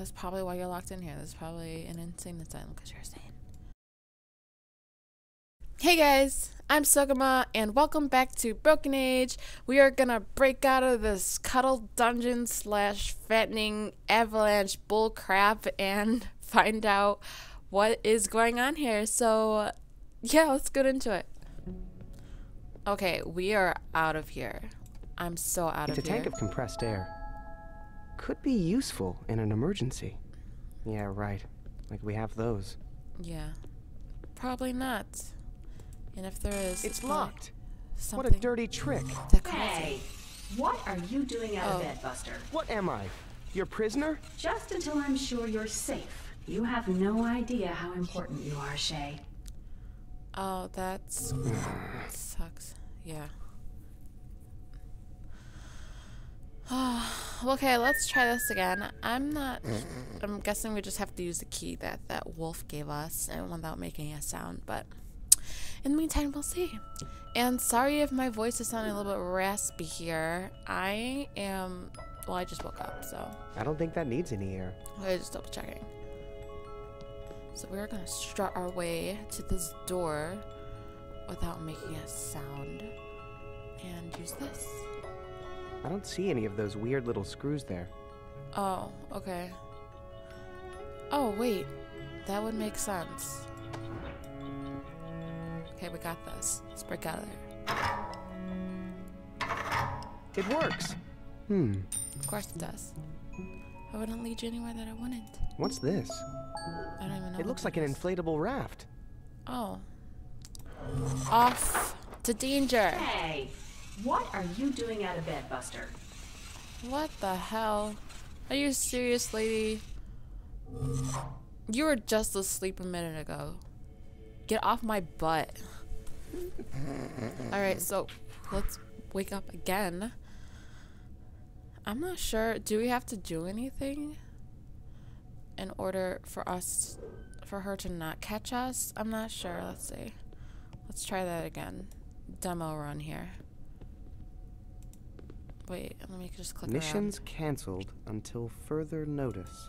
That's probably why you're locked in here. That's probably an insane asylum because you're insane. Hey guys, I'm Seoguma and welcome back to Broken Age. We are gonna break out of this cuddle dungeon slash fattening avalanche bull crap and find out what is going on here. So yeah, let's get into it. Okay, we are out of here. I'm so out It's of here. It's a tank of compressed air. Could be useful in an emergency. Yeah, right. Like we have those. Yeah. Probably not. And if there is, It's locked. What a dirty trick. Hey, what are you doing out Oh. of bed, Buster? What am I? Your prisoner? Just until I'm sure you're safe. You have no idea how important you are, Shay. Oh, that's sucks. Yeah. Okay, let's try this again. I'm not. I'm guessing we just have to use the key that that wolf gave us, and without making a sound. But in the meantime, we'll see. And sorry if my voice is sounding a little bit raspy here. I am. Well, I just woke up, so I don't think that needs any air. I just double checking. So we're gonna strut our way to this door without making a sound and use this. I don't see any of those weird little screws there. Oh, okay. Oh, wait. That would make sense. Okay, we got this. Let's break out of there. It works. Hmm. Of course it does. I wouldn't lead you anywhere that I wouldn't. What's this? I don't even know. It what looks that like an inflatable raft. Oh. Off to danger. Hey, what are you doing out of bed, Buster? What the hell? Are you serious, lady? You were just asleep a minute ago. Get off my butt. Alright, so let's wake up again. I'm not sure. Do we have to do anything in order for us, for her to not catch us? I'm not sure. Let's see. Let's try that again. Demo run here. Wait, let me just click around. Missions cancelled until further notice.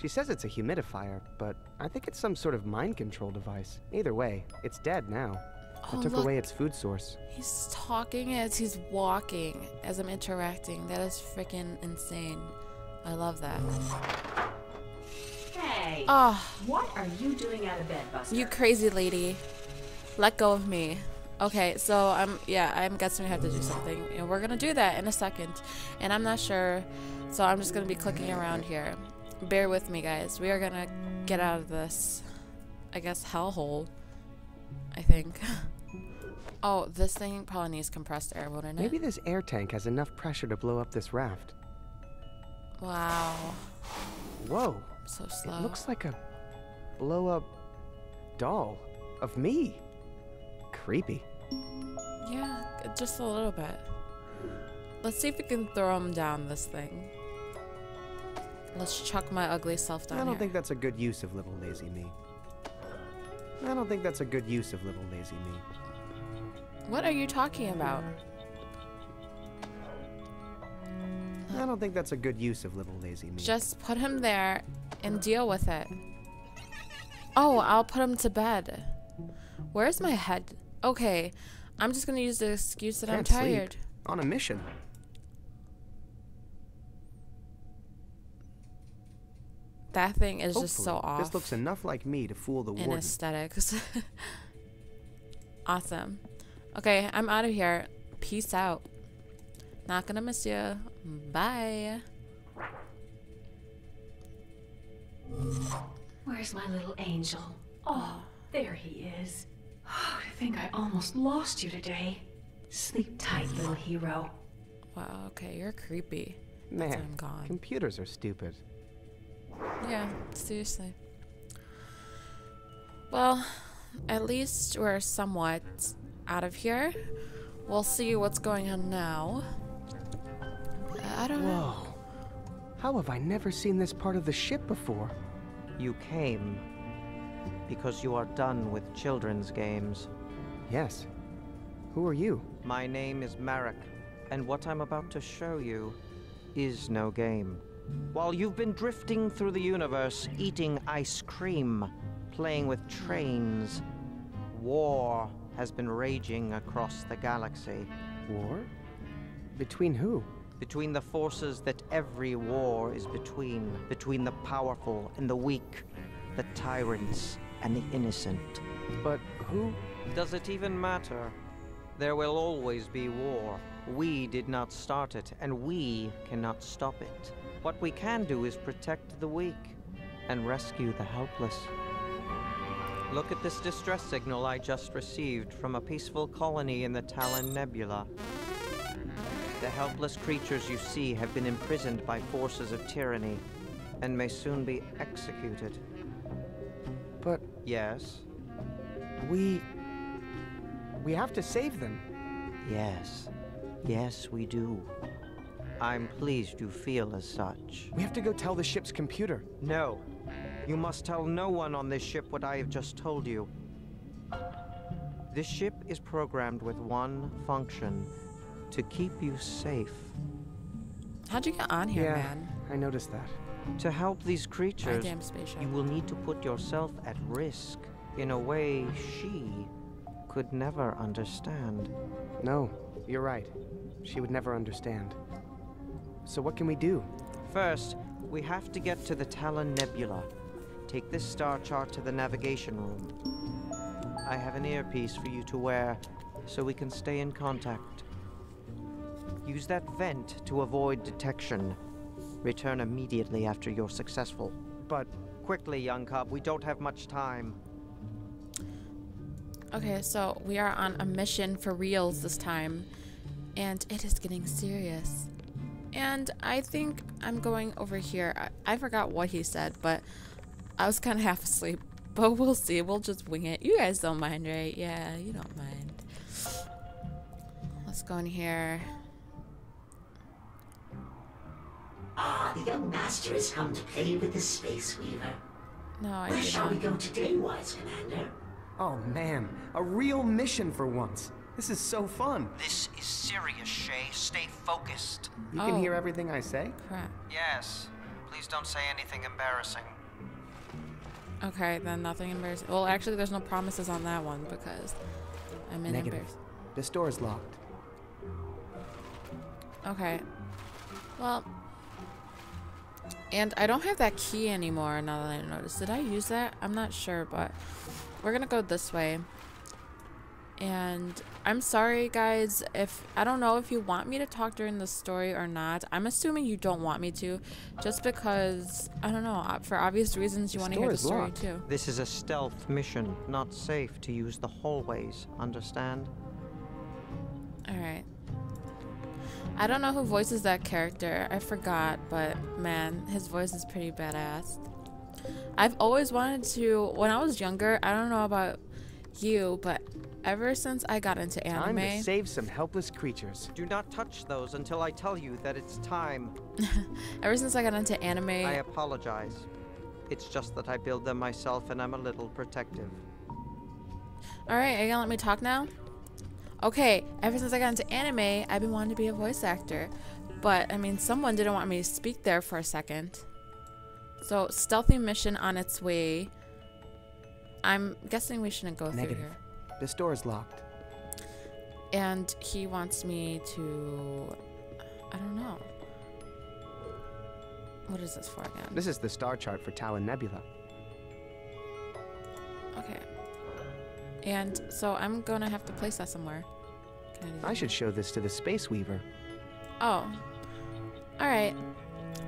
She says it's a humidifier, but I think it's some sort of mind control device. Either way, it's dead now. I Oh, took look. away its food source. He's talking as he's walking, as I'm interacting. That is freaking insane. I love that. Hey, Oh, what are you doing out of bed, Buster? you crazy lady. Let go of me. Okay, so I'm yeah, I'm guessing we have to do something, and we're gonna do that in a second. And I'm not sure, so I'm just gonna be clicking around here. Bear with me, guys. We are gonna get out of this, I guess, hellhole. I think. oh, this thing probably needs compressed air, wouldn't it? Maybe this air tank has enough pressure to blow up this raft. Wow, Whoa, so slow. it looks like a blow up doll of me. Creepy. Yeah, just a little bit. Let's see if we can throw him down this thing. Let's chuck my ugly self down I don't here. think that's a good use of little lazy me. I don't think that's a good use of little lazy me. What are you talking about? I don't think that's a good use of little lazy me. Just put him there and deal with it. Oh, I'll put him to bed. Where's my head? Okay, I'm just gonna use the excuse that I'm Can't sleep. tired. On a mission. That thing is just so Hopefully, off This looks enough like me to fool the in warden. aesthetics. awesome. Okay, I'm out of here. Peace out. Not gonna miss you. Bye. Where's my little angel? Oh, there he is. Oh, I think I almost lost you today. Sleep tight, little hero. Wow, okay, you're creepy. That's Man, I'm gone. computers are stupid. Yeah, seriously. Well, at least we're somewhat out of here. We'll see what's going on now. I don't know. Whoa. How have I never seen this part of the ship before? You came because you are done with children's games. Yes. Who are you? My name is Marek, and what I'm about to show you is no game. While you've been drifting through the universe, eating ice cream, playing with trains, war has been raging across the galaxy. War? Between who? Between the forces that every war is between, between the powerful and the weak, the tyrants and the innocent. But who? Does it even matter? There will always be war. We did not start it, and we cannot stop it. What we can do is protect the weak and rescue the helpless. Look at this distress signal I just received from a peaceful colony in the Talon Nebula. The helpless creatures you see have been imprisoned by forces of tyranny and may soon be executed. But Yes, we. We have to save them. yes, yes, we do. I'm pleased you feel as such. We have to go tell the ship's computer. No. You must tell no one on this ship what I have just told you. This ship is programmed with one function to keep you safe. How'd you get on here, yeah, man? I noticed that. To help these creatures, you will need to put yourself at risk in a way she could never understand. No, you're right. She would never understand. So what can we do? First, we have to get to the Talon Nebula. Take this star chart to the navigation room. I have an earpiece for you to wear so we can stay in contact. Use that vent to avoid detection. Return immediately after you're successful. But Quickly, young cub, we don't have much time. Okay, so we are on a mission for reals this time, and it is getting serious. And I think I'm going over here. I, I forgot what he said, but I was kind of half asleep. But we'll see. We'll just wing it. You guys don't mind, right? Yeah, you don't mind. Let's go in here. Ah, the young master has come to play with the Space Weaver. No, I Where shall we didn't. go today, wise commander? oh man, a real mission for once. This is so fun. This is serious, Shay. Stay focused. You can hear Oh. everything I say? Crap. Yes. Please don't say anything embarrassing. Okay, then nothing embarrassing. Well, actually, there's no promises on that one because I'm in Negative. embarrassed. This door is locked. Okay. Well. And I don't have that key anymore now that I noticed. Did I use that? I'm not sure, but we're gonna go this way. And I'm sorry, guys, if I don't know if you want me to talk during the story or not. I'm assuming you don't want me to, just because I don't know. uh, For obvious reasons, you want to hear the story locked. too. This is a stealth mission, not safe to use the hallways, understand? All right. I don't know who voices that character. I forgot, but man, his voice is pretty badass. I've always wanted to, when I was younger, I don't know about you, but ever since I got into anime... Time to save some helpless creatures. Do not touch those until I tell you that it's time. ever since I got into anime, I apologize. It's just that I build them myself and I'm a little protective. all right, are you gonna let me talk now? Okay, ever since I got into anime, I've been wanting to be a voice actor, but I mean, someone didn't want me to speak there for a second. So, stealthy mission on its way. I'm guessing we shouldn't go through Negative. here. This door is locked. And he wants me to. I don't know. What is this for again? This is the star chart for Talon Nebula. Okay. And so I'm gonna have to place that somewhere. I should show this to the Space Weaver. Oh. Alright.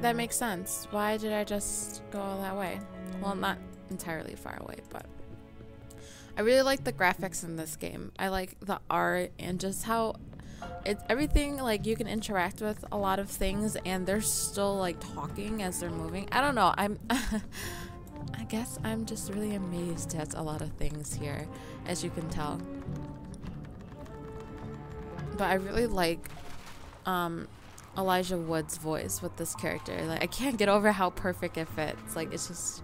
That makes sense. Why did I just go all that way? Well, not entirely far away, but. I really like the graphics in this game. I like the art and just how it's everything like you can interact with a lot of things and they're still like talking as they're moving. I don't know. I'm I guess I'm just really amazed at a lot of things here as you can tell. But I really like um Elijah Wood's voice with this character. Like I can't get over how perfect it fits. Like it's just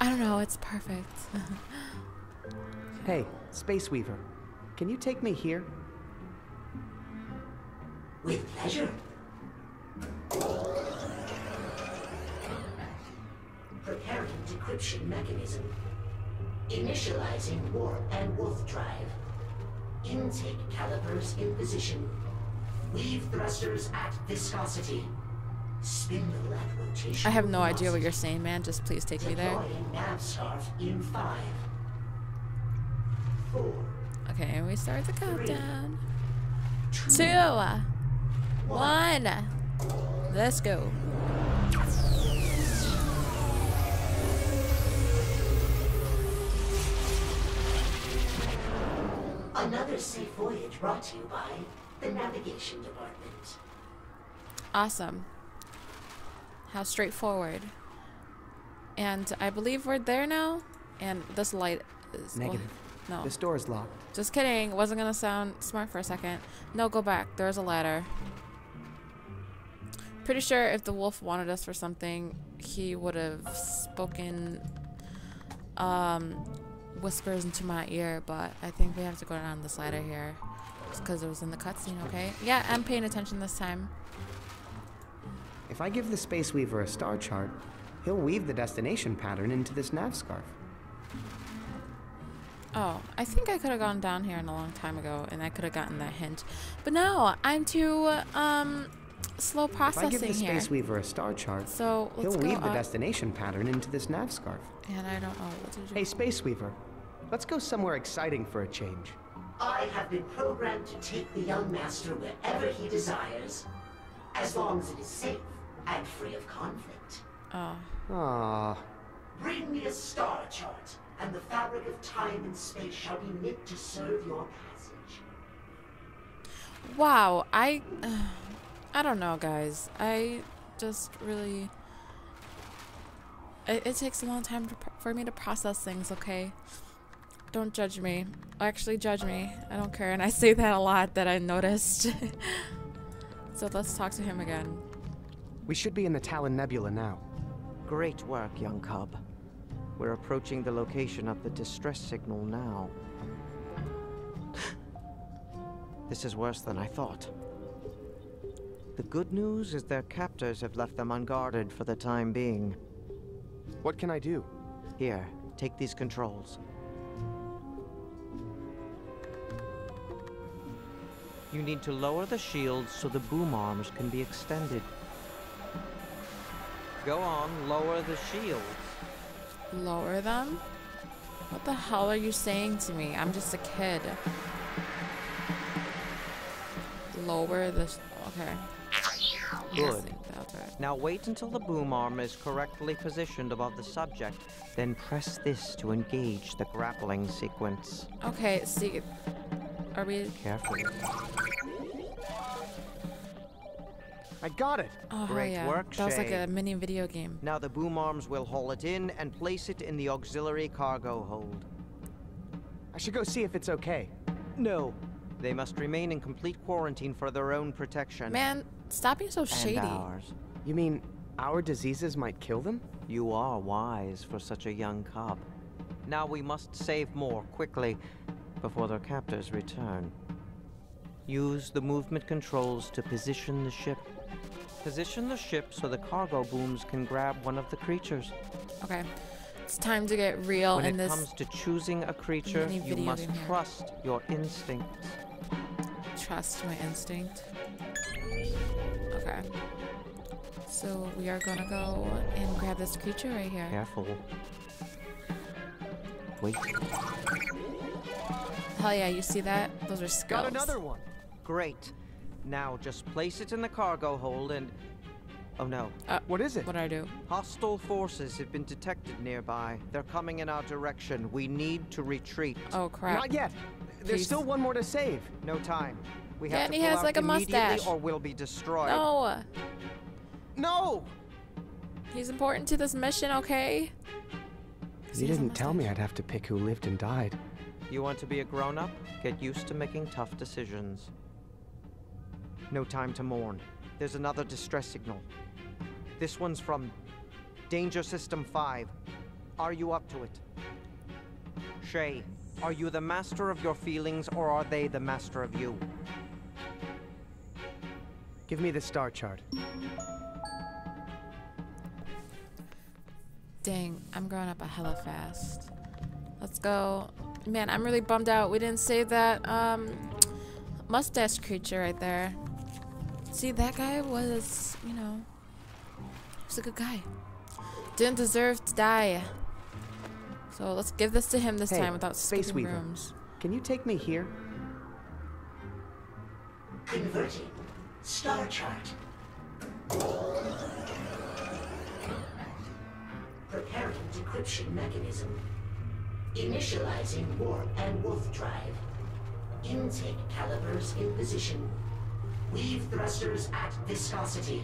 I don't know, it's perfect. Hey, Space Weaver, can you take me here? With pleasure. Preparing decryption mechanism. Initializing warp and wolf drive. Intake calipers in position. Weave thrusters at viscosity. Spindle at rotation. I have no idea what you're saying, man. Just please take me there. Deploying nav scarf in five. Four. Okay, and we start the countdown. Two. Two, uh, one. Let's go. Another safe voyage brought to you by the Navigation Department. Awesome. How straightforward. And I believe we're there now. And this light is well, Negative. no, This door is locked. just kidding. Wasn't gonna sound smart for a second. No, go back. There's a ladder. Pretty sure if the wolf wanted us for something, he would have spoken um, whispers into my ear. But I think we have to go down the slider here, just because it was in the cutscene. Okay? Yeah, I'm paying attention this time. If I give the Space Weaver a star chart, he'll weave the destination pattern into this nav scarf. Oh, I think I could have gone down here in a long time ago, and I could have gotten that hint. But no, I'm too um slow If I give processing the here. Space Weaver a star chart, So let's he'll go weave the destination pattern into this nav scarf. And I don't know what to do. Hey, Space Weaver, let's go somewhere exciting for a change. I have been programmed to take the young master wherever he desires, as long as it is safe and free of conflict. Oh, Ah, Bring me a star chart, and the fabric of time and space shall be knit to serve your passage. wow. I, I don't know, guys. I just really. It, it takes a long time to, for me to process things. Okay. Don't judge me. Actually, judge me. I don't care, and I say that a lot. That I noticed. so let's talk to him again. we should be in the Talon Nebula now. Great work, young cub. We're approaching the location of the distress signal now. this is worse than I thought. The good news is their captors have left them unguarded for the time being. What can I do? Here, take these controls. You need to lower the shields so the boom arms can be extended. Go on, lower the shields. Lower them? What the hell are you saying to me? I'm just a kid. Lower this. Okay. Good. Now wait until the boom arm is correctly positioned above the subject, then press this to engage the grappling sequence. Okay, see. Are we. Carefully. I got it! Oh, Great yeah. work, That was like a mini video game. Now the boom arms will haul it in and place it in the auxiliary cargo hold. I should go see if it's okay. No. They must remain in complete quarantine for their own protection. Man, stop being so shady. and ours. You mean our diseases might kill them? You are wise for such a young cub. Now we must save more quickly before their captors return. Use the movement controls to position the ship. Position the ship so the cargo booms can grab one of the creatures. Okay. It's time to get real when in it comes to choosing a creature, you must trust your instincts. Trust my instinct. Okay. So we are gonna go and grab this creature right here. Careful. Wait. Hell yeah, you see that? Those are skills. Got another one! Great. Now just place it in the cargo hold and. Oh no. Uh, what is it? What do I do? Hostile forces have been detected nearby. They're coming in our direction. We need to retreat. Oh crap. Not yet! There's still one more to save. No time. We have and to he pull has, out like, a immediately mustache. or we'll be destroyed. No! No! He's important to this mission, okay? 'Cause You he didn't tell me. I'd have to pick who lived and died. You want to be a grown-up? Get used to making tough decisions. No time to mourn. There's another distress signal. This one's from Danger System 5. Are you up to it? Shay, are you the master of your feelings or are they the master of you? Give me the star chart. Dang, I'm growing up a hella fast. Let's go. Man, I'm really bummed out. We didn't save that um, mustache creature right there. See, that guy was, you know, he's a good guy. Didn't deserve to die. So let's give this to him this Hey, time without Space skipping Weaver. rooms. Can you take me here? Converting. Star chart. Preparing decryption mechanism. Initializing warp and wolf drive. Intake calipers in position. Weave thrusters at viscosity.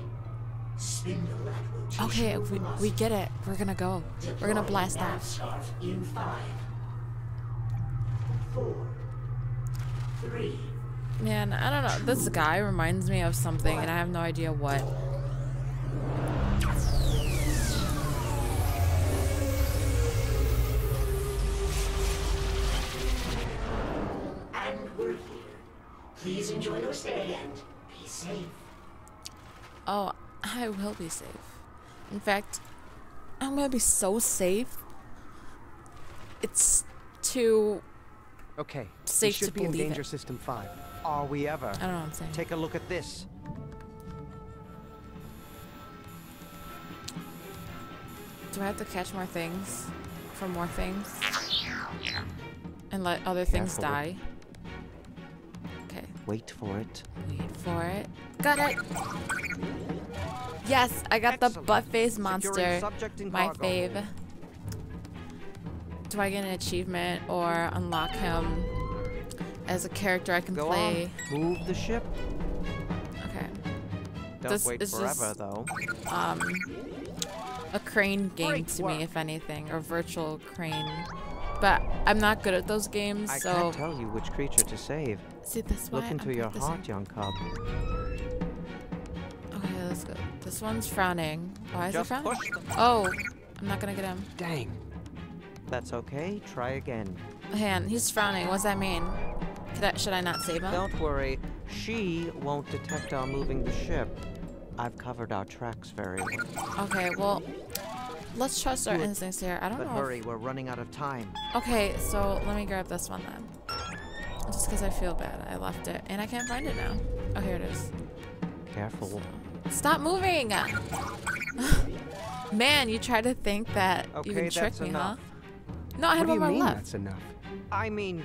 Spindle at rotational Okay, we, we get it. We're gonna go. We're gonna blast off. in five, four, three, Man, I don't know. This guy reminds me of something, and I have no idea what. and we're here. Please enjoy your stay and safe. Oh, I will be safe. In fact, I'm gonna be so safe. It's too. Okay. Safe we should to be in Danger it. System 5. Are we ever? I don't know what I'm saying. Take a look at this. Do I have to catch more things for more things? And let other things Careful die? Okay, Wait for it. wait for it. Got it! Yes, I got the Excellent. butt face monster. My cargo. fave. Do I get an achievement or unlock him as a character I can Go play? on. Move the ship. Okay. Don't This wait is forever, just- though. um a crane game Great to work. me if anything or virtual crane but i'm not good at those games I so can't tell you which creature to save. See this why Look into I'm your practicing. heart, young cub. okay let's go this one's frowning why is Just he frowning oh i'm not gonna get him Dang. That's okay. Try again. hand he's frowning what does that mean Could I, should i not save him Don't worry. She won't detect our moving the ship. I've covered our tracks very well. okay well let's trust our instincts here i don't But know But hurry, we're running out of time. okay so let me grab this one then just because i feel bad i left it and i can't find it now oh here it is Careful. Stop moving! Man, you try to think that you Okay, can trick that's me, enough. huh? No, I What do one you more mean left. that's enough? I mean,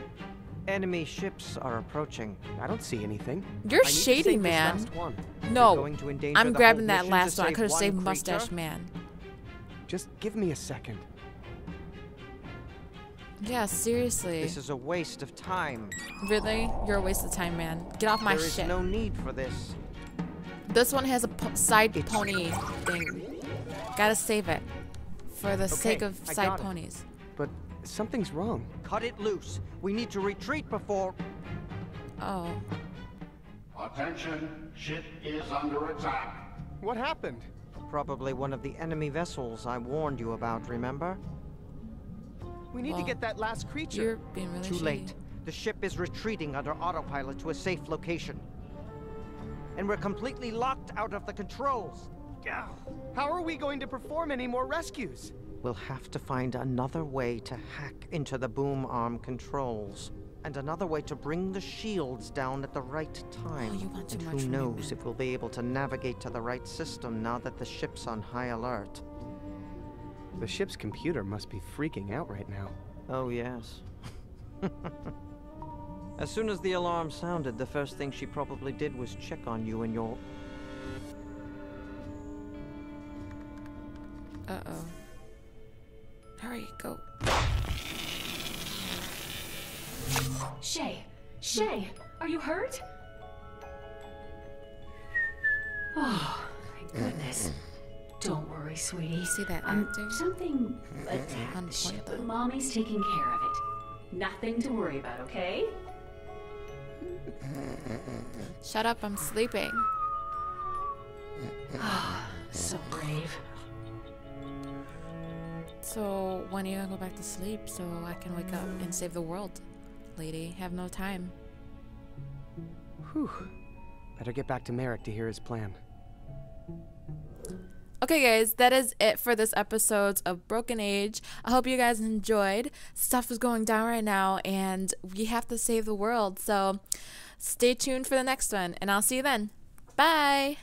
enemy ships are approaching. I don't see anything. You're I need to shady, man. last one. No, going to endanger I'm grabbing that last one. I could have saved creature? Mustache Man. Just give me a second. Yeah, seriously. This is a waste of time. Really? You're a waste of time, man. Get off my There is shit. no need for this. This one has a po- side It's- pony thing. Gotta save it. For the sake of I side got it. ponies. But something's wrong. Cut it loose. We need to retreat before. Oh. Attention, ship is under attack. What happened? Probably one of the enemy vessels I warned you about, remember? We need Well, to get that last creature. You're being really Too shady. late. The ship is retreating under autopilot to a safe location. And we're completely locked out of the controls. How are we going to perform any more rescues? We'll have to find another way to hack into the boom arm controls. And another way to bring the shields down at the right time. Oh, you want and who from me, knows if we'll be able to navigate to the right system now that the ship's on high alert. The ship's computer must be freaking out right now. Oh, yes. as soon as the alarm sounded, the first thing she probably did was check on you and your. Um, acting? something mm-hmm. On attacked the ship, but Mommy's taking care of it. Nothing to worry about, okay? Mm-hmm. Shut up, I'm sleeping. Mm-hmm. Ah, so brave. So, when are you gonna go back to sleep so I can wake up and save the world? Lady, have no time. Whew. Better get back to Marek to hear his plan. Okay, guys, that is it for this episode of Broken Age. I hope you guys enjoyed. Stuff is going down right now, and we have to save the world. So stay tuned for the next one, and I'll see you then. Bye.